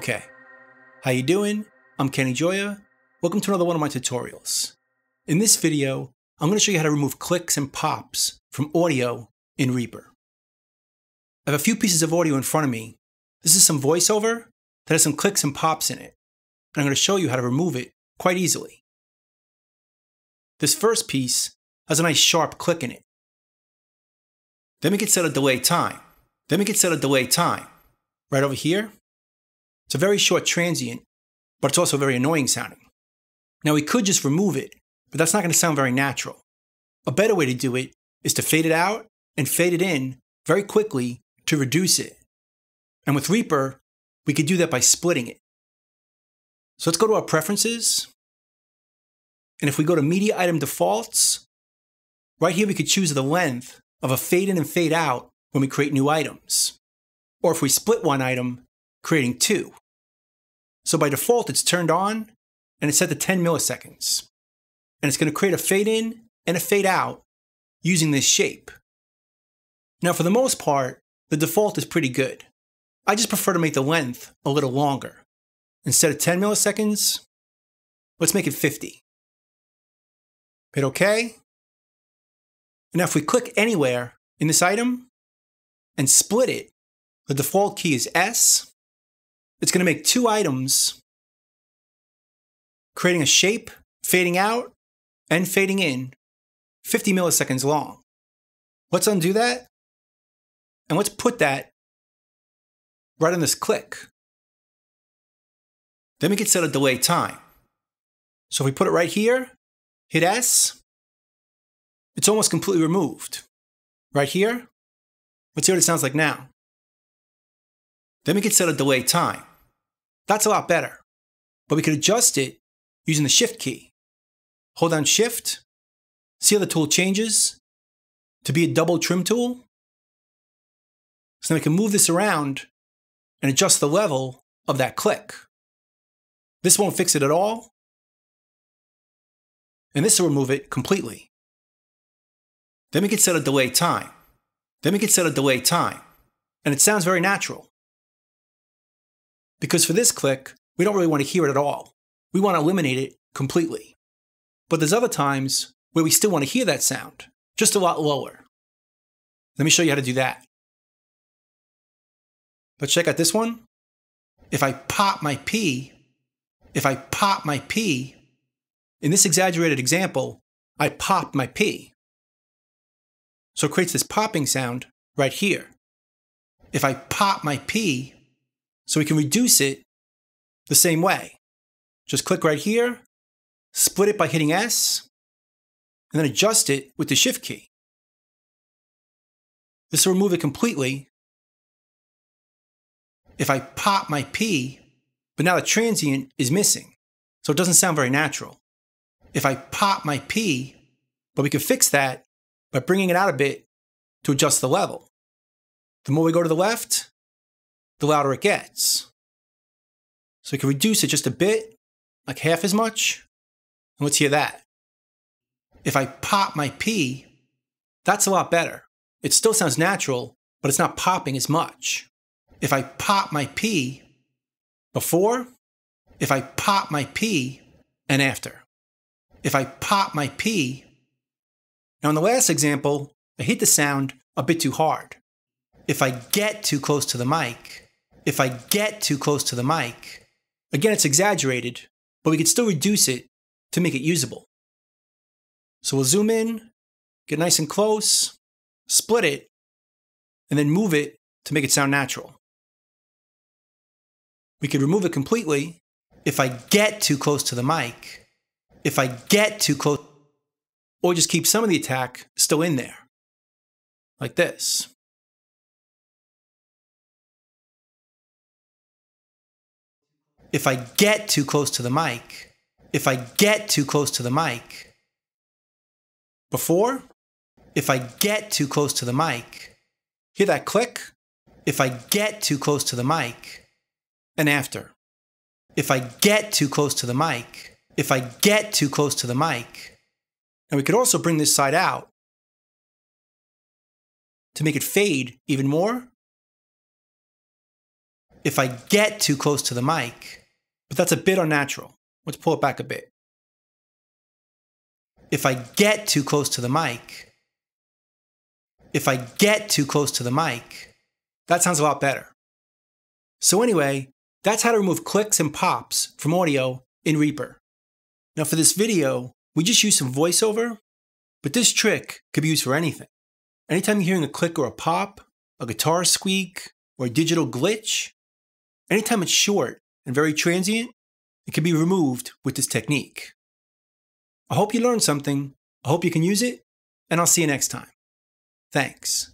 Okay, how you doing? I'm Kenny Gioia. Welcome to another one of my tutorials. In this video, I'm going to show you how to remove clicks and pops from audio in Reaper. I have a few pieces of audio in front of me. This is some voiceover that has some clicks and pops in it. And I'm going to show you how to remove it quite easily. This first piece has a nice sharp click in it. Then we can set a delay time. Then we can set a delay time. Right over here, it's a very short transient, but it's also very annoying sounding. Now we could just remove it, but that's not going to sound very natural. A better way to do it is to fade it out and fade it in very quickly to reduce it. And with Reaper, we could do that by splitting it. So let's go to our preferences. And if we go to media item defaults, right here we could choose the length of a fade in and fade out when we create new items. Or if we split one item, creating two. So by default, it's turned on and it's set to 10 milliseconds. And it's going to create a fade in and a fade out using this shape. Now, for the most part, the default is pretty good. I just prefer to make the length a little longer. Instead of 10 milliseconds, let's make it 50. Hit OK. And now if we click anywhere in this item and split it, the default key is S it's going to make two items, creating a shape, fading out, and fading in 50 milliseconds long. Let's undo that. And let's put that right on this click. Then we can set a delay time. So if we put it right here, hit S, it's almost completely removed. Right here, let's see what it sounds like now. Then we can set a delay time. That's a lot better. But we could adjust it using the Shift key. Hold down Shift, see how the tool changes to be a double trim tool. So then we can move this around and adjust the level of that click. This won't fix it at all, and this will remove it completely. Then we can set a delay time. Then we can set a delay time, and it sounds very natural. Because for this click, we don't really want to hear it at all. We want to eliminate it completely. But there's other times where we still want to hear that sound, just a lot lower. Let me show you how to do that. Let's check out this one. If I pop my P, if I pop my P, in this exaggerated example, I pop my P. So it creates this popping sound right here. If I pop my P, so we can reduce it the same way. Just click right here, split it by hitting S, and then adjust it with the Shift key. This will remove it completely. If I pop my P, but now the transient is missing, so it doesn't sound very natural. If I pop my P, but we can fix that by bringing it out a bit to adjust the level. The more we go to the left, the louder it gets. So we can reduce it just a bit, like half as much. And let's hear that. If I pop my P, that's a lot better. It still sounds natural, but it's not popping as much. If I pop my P before, if I pop my P and after. If I pop my P, now in the last example, I hit the sound a bit too hard. If I get too close to the mic, if I get too close to the mic. Again, it's exaggerated, but we can still reduce it to make it usable. So we'll zoom in, get nice and close, split it, and then move it to make it sound natural. We could remove it completely if I get too close to the mic, if I get too close, or just keep some of the attack still in there, like this. If I get too close to the mic, if I get too close to the mic. Before, if I get too close to the mic. Hear that click? If I get too close to the mic. And after. If I get too close to the mic. If I get too close to the mic. And we could also bring this side out to make it fade even more. if I get too close to the mic, but that's a bit unnatural. Let's pull it back a bit. If I get too close to the mic, if I get too close to the mic, that sounds a lot better. So anyway, that's how to remove clicks and pops from audio in Reaper. Now for this video, we just used some voiceover, but this trick could be used for anything. Anytime you're hearing a click or a pop, a guitar squeak, or a digital glitch, anytime it's short and very transient and can be removed with this technique. I hope you learned something. I hope you can use it, and I'll see you next time. Thanks.